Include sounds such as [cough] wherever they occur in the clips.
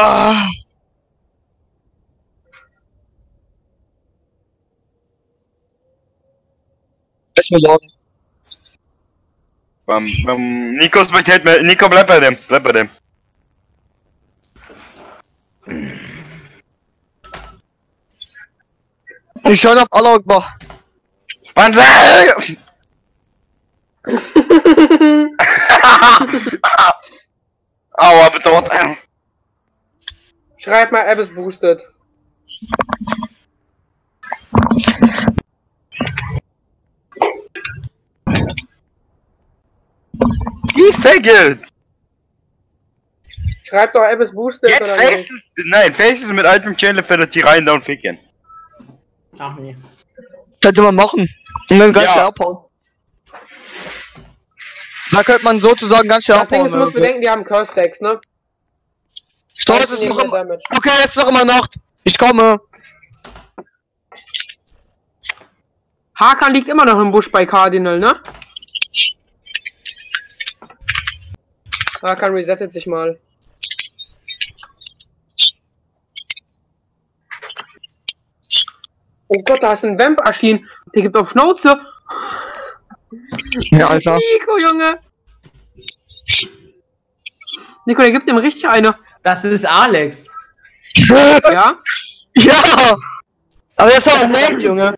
Ah. Lass mir sagen. Bam, bam. Nico spectate mir. Nico, bleib bei dem. Bleib bei dem. Ich schau auf Allah Akbar. Panzer! [laughs] Aua, bedauert. Schreib mal, App ist boosted. Die Faggot! Schreib doch, App ist boosted Jetzt oder nicht? Faces. Nein, Faces mit altem Channel für die rein down ficken. Ach nee. Könnte man machen. Und dann ganz Ja. schnell abhauen. Da könnte man sozusagen ganz schnell Das Ding ist, abhauen. du musst bedenken, die haben Curse Decks, ne? Es ist noch. Damage. Okay, jetzt noch immer Nacht. Ich komme. Hakan liegt immer noch im Busch bei Cardinal, ne? Hakan resettet sich mal. Oh Gott, da ist ein Vamp erschienen. Der gibt auf Schnauze. Ja, Alter. Nico, Junge. Nico, der gibt ihm richtig eine. Das ist Alex. Ja? ja! Aber der ist doch ein Name, Junge.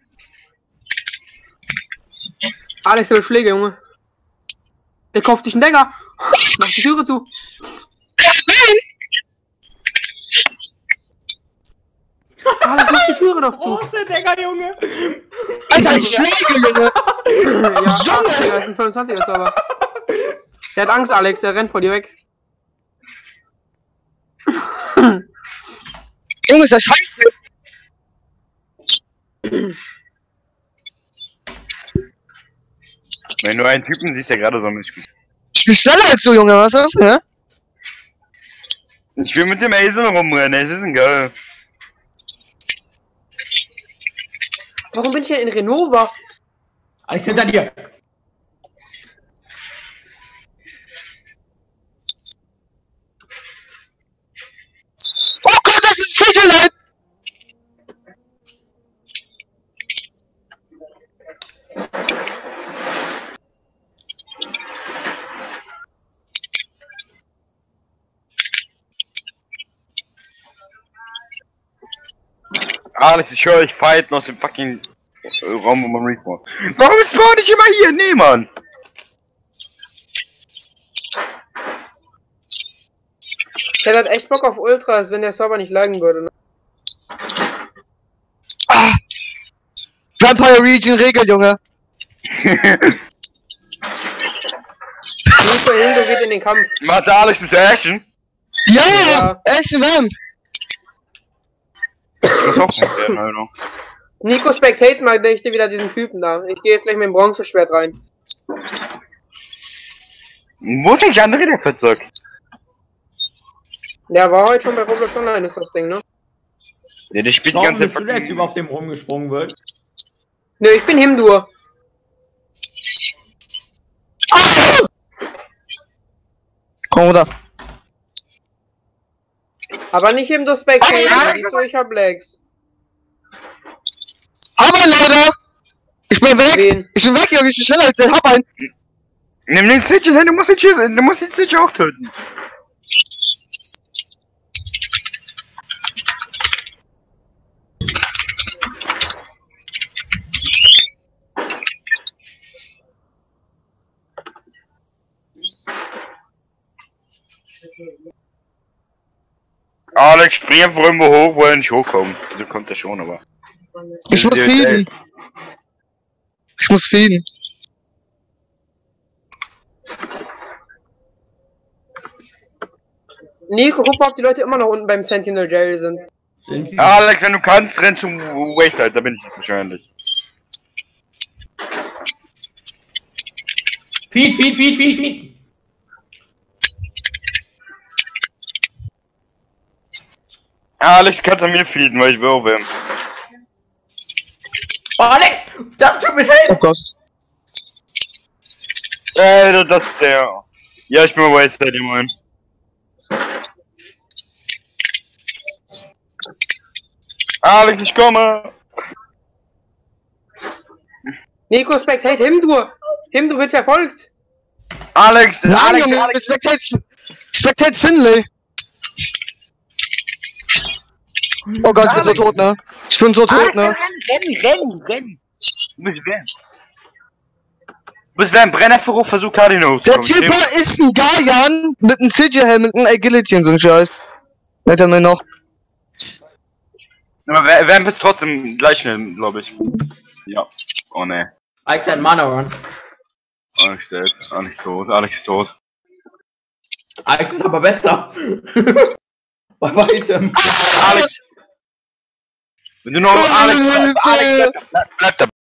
Alex will Schläge, Junge. Der kauft sich einen Dagger. Mach die Türe zu. Alex, mach die Türe doch zu. Große Digga, Junge. Alter, ich schläge, Junge. Ja, ach, Digga, das ist ein 25er Server. Der hat Angst, Alex, der rennt vor dir weg. [clears throat] Junge, ist das scheiße. Wenn du einen Typen siehst, der gerade so mitspielt. Ich bin schneller als du, Junge. Was ist das, ne? Ich will mit dem Asen rumrennen, es ist ein geil. Warum bin ich hier in Renova? Alex hinter dir. Alex, ich höre euch fighten aus dem fucking äh, Raum, wo man respawnt. Warum spawn ich immer hier? Nee, Mann. Der hat echt Bock auf Ultras, wenn der Server nicht laggen würde. Ne? Ah. Vampire Region regelt, Junge. Nico Hildo geht in den Kampf. Warte, Alex, bist du Ashen? Ja! Ja. Ist ein Vamp. Das ist auch nicht werden, Alter. Nico spectate mal gleich wieder diesen Typen da. Ich gehe jetzt gleich mit dem Bronzeschwert rein. Wo ist eigentlich André, der Fettsack? Der war heute schon bei Roblox Online, ist das Ding, ne? Der, der spielt die ganze bist du der Typ, auf dem rumgesprungen wird? Nö, ich bin Himdur. Komm, oder? Aber nicht spectate, Ah, siehst du, ich hab Legs. Aber leider! Ich bin weg! Wen? Ich bin weg, Junge, ich bin schneller als der. Hab einen! Nimm den Stitch, nein, du musst den Stitch, du musst den Stitch auch töten. Alex, spring einfach irgendwo hoch, wo er nicht hochkommt. Also kommt er schon, aber. Ich muss Ja, feeden. Ich muss feeden. Nico, guck mal, ob die Leute immer noch unten beim Sentinel Jail sind. Alex, wenn du kannst, renn zum Wayside, da bin ich wahrscheinlich. Feed, feed, feed, feed, feed. Alex, kannst du mir feeden, weil ich will werden. Oh, Alex! Das tut mir Oh leid! Gott. Äh, das ist der. Ja, ich bin bei Wayside, Mann. Alex, ich komme! Nico spectate Himdur. Himdur wird verfolgt. Alex, Nein, Alex, Junge, Alex! Spectate, Spectate Finlay. Oh Gott, ich bin so tot, ne? Ich bin so tot, Alex, ne? renn, renn, renn, renn! Du musst rennen. Du musst rennen, brenn einfach auf, versuch Cardino Der. Typ ist ein Gajan mit einem CJ-Helm mit einem Agility und so ein Scheiß. Hört er mir noch? Aber wer, wer bist trotzdem gleich schnell, glaube ich. Ja. Oh ne. Alex hat Mana Run. Alex dead. Alex tot. Alex ist tot. Alex ist aber besser. [laughs] Bei weitem. Alex! Wenn du noch Alex, [laughs] Alex, bleib, bleib, bleib dabei.